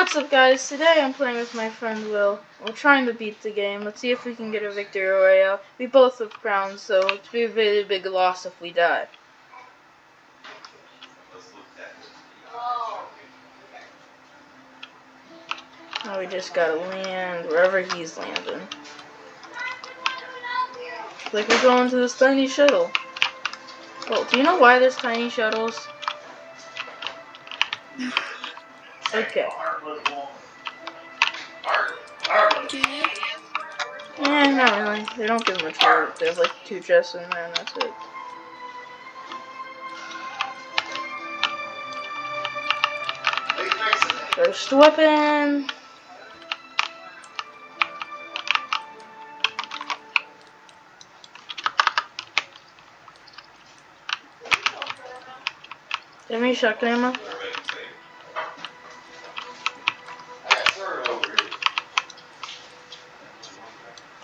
What's up guys? Today I'm playing with my friend Will. We're trying to beat the game. Let's see if we can get a victory royale. We both have crowns, so it'd be a really big loss if we die. Now we just gotta land wherever he's landing. Like we're going to this tiny shuttle. Well, do you know why there's tiny shuttles? Okay. Yeah, not really. They don't give much heart. Have like two chests in there and that's it. First weapon. Give me shotgun ammo.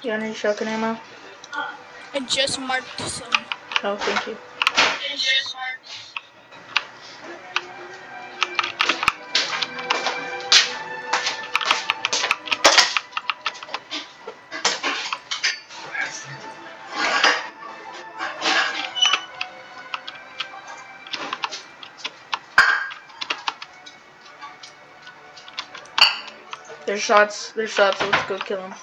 You got any shotgun ammo? I just marked some. Oh, thank you. There's shots. There's shots. Let's go kill them.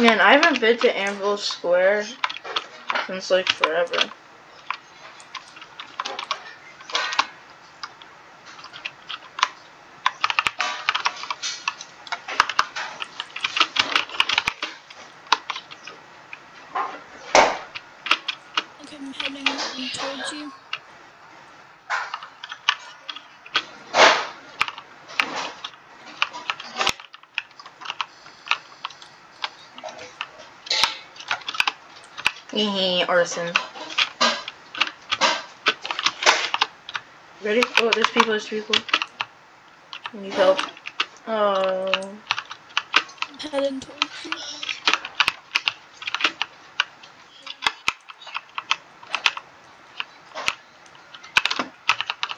Man, I haven't been to Anvil Square since like forever. I'm heading you. Mm-hmm, arson. Ready? Oh, there's people, there's people. I need help. Oh. I'm heading towards you.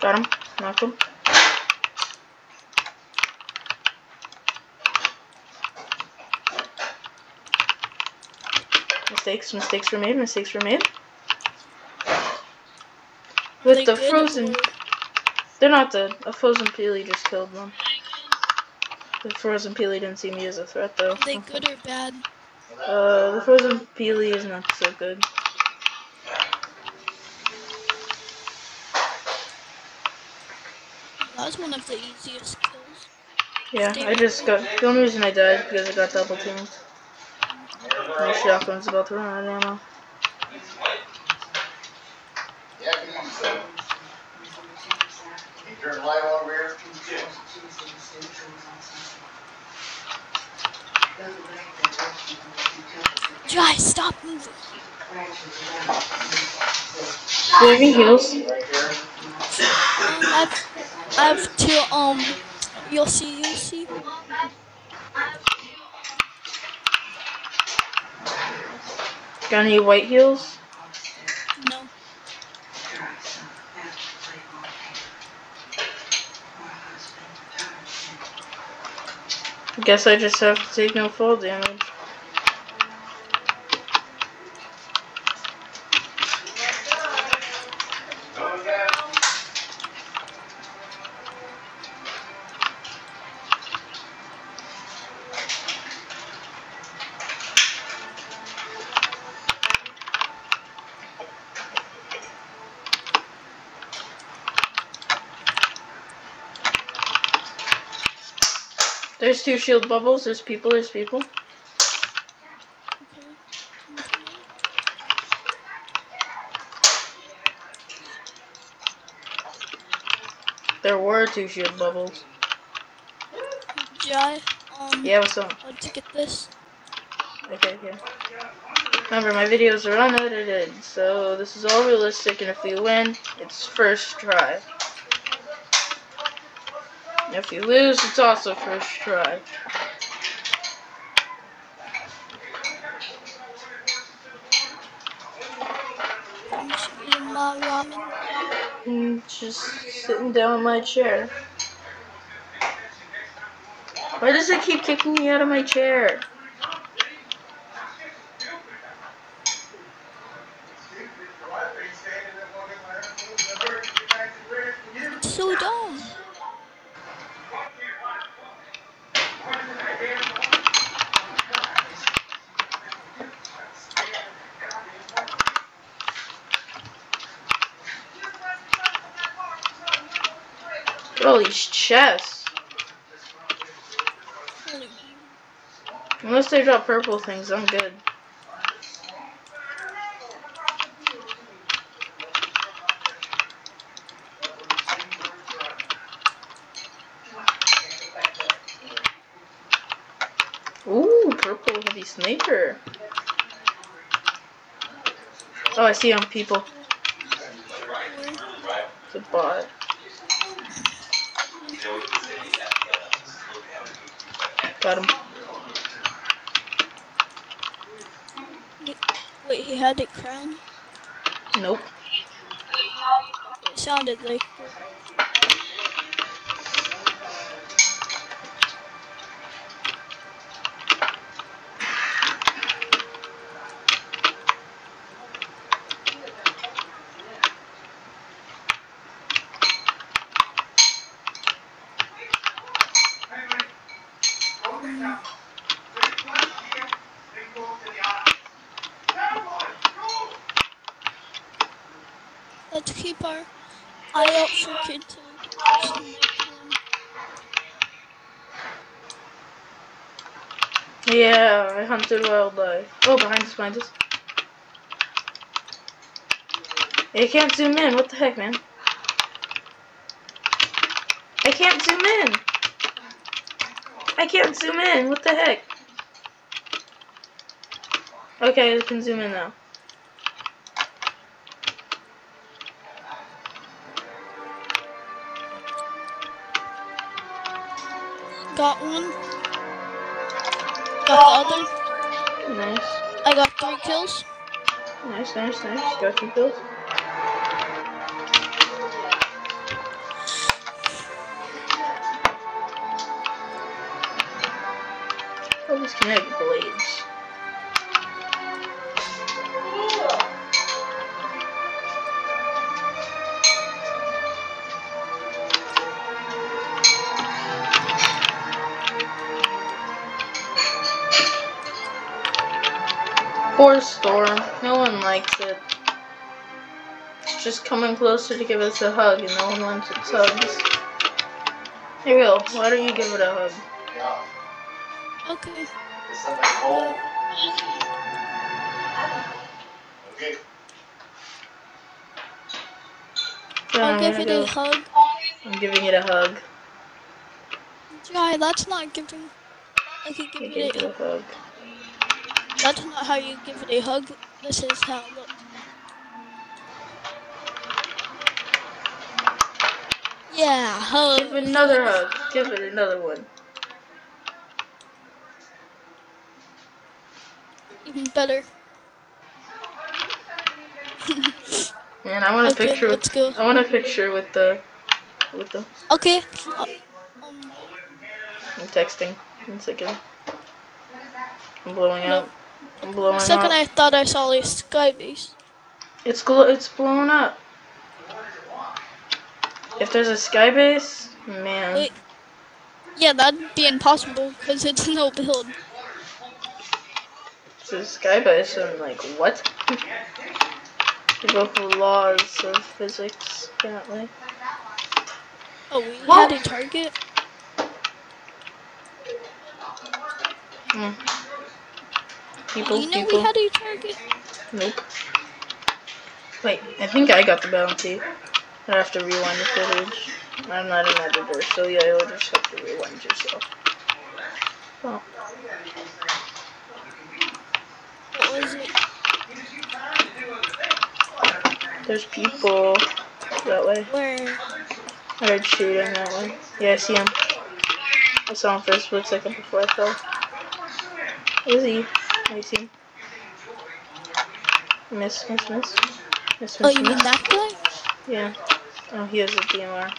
Got him. Knocked him. Mistakes, mistakes were made, mistakes were made. With They the frozen, or- they're not dead. A frozen peely just killed them. The frozen peely didn't see me as a threat though. Are they good or bad? Uh, the frozen peely is not so good. That was one of the easiest kills. Yeah, I just got. The only reason I died is because I got double teamed. My shotgun's about to run out of ammo. Yeah, come on, son. You turn the light on over here. Jai, stop moving. Do you have any heals? Right there. Um, I have, I have two, um, you'll see, you'll see. Got any white heals? No. Guess I just have to take no fall damage. There's two shield bubbles. There's people. There's people. Okay. There were two shield bubbles. Jai, um, Yeah, what's up? to get this. Okay, okay. Remember, my videos are unedited, so this is all realistic, and if we win, it's first try. If you lose, it's also first try. I'm. Mm, just sitting down in my chair. Why does it keep kicking me out of my chair? It's so dumb. These chests. Unless they drop purple things, I'm good. Ooh, purple heavy sniper. Oh, I see on people. It's a bot. Got him. Wait, he had a crown? Nope. It sounded like let's keep our eye out for kid to snipe them. Yeah, I hunted wildlife. Oh, behind us, behind us. I can't zoom in. What the heck, man? I can't zoom in. I can't zoom in. What the heck? Okay, I can zoom in now. Got one. Got the other. Nice. I got three kills. Nice, nice, nice. Got two kills. Oh, kinetic blades. Poor Storm. No one likes it. It's just coming closer to give us a hug, and no one wants its hugs. Here we go. Why don't you give it a hug? Yeah. Okay. Is somebody cold? Okay. I'll I'm give it go- a hug. I'm giving it a hug. Jai, that's not giving. I could give give it it a. a hug. That's not how you give it a hug. This is how it looks. Yeah, hug. Give it another hug. Give it another one. Even better. Man, I want a Okay, picture. let's With, go. I want a picture with the, with the. Okay. uh, Um, I'm texting. One second. I'm blowing Nope. up. Blowing second, up. I thought I saw a sky base. It's It's blown up. If there's a sky base, man. Yeah, that'd be impossible because it's no build. It's a sky base, and like what? You go for laws of physics, apparently. Oh, we What? had a target. Hmm. People, you know people. we had a target. Nope. Wait, I think I got the bounty. I have to rewind the footage. I'm not an editor, so yeah, you'll just have to rewind yourself. Oh, What was it? there's people that way. Where? I heard shooting that way. Yeah, I see him. I saw him for a split second before I fell. Where's he? I see him. Miss, miss, miss. Miss, Oh, miss, you mean that guy? Yeah. Oh, he has a DMR.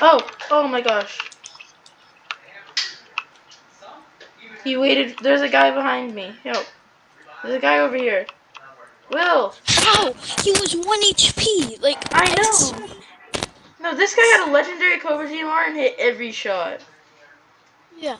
Oh! Oh my gosh. He waited. There's a guy behind me. Help. There's a guy over here. Will! How? He was one HP. Like I know! No, this guy had a legendary Cobra DMR and hit every shot. Yeah.